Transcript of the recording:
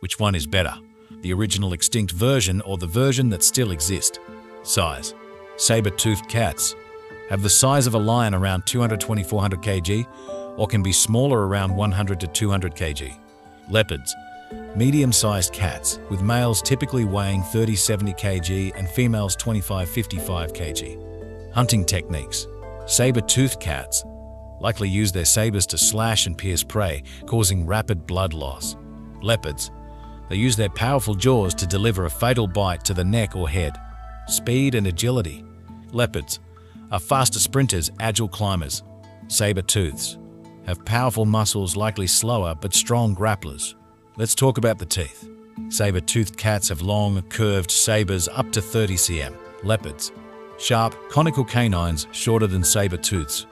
Which one is better? The original extinct version or the version that still exists? Size. Saber-toothed cats have the size of a lion around 200-400 kg or can be smaller around 100 to 200 kg. Leopards. Medium-sized cats with males typically weighing 30-70 kg and females 25-55 kg. Hunting techniques. Saber-toothed cats likely use their sabers to slash and pierce prey, causing rapid blood loss. Leopards. They use their powerful jaws to deliver a fatal bite to the neck or head. Speed and agility. Leopards are faster sprinters, agile climbers. Saber-tooths have powerful muscles, likely slower but strong grapplers. Let's talk about the teeth. Saber-toothed cats have long, curved sabers up to 30 cm. Leopards, sharp, conical canines shorter than saber-tooths.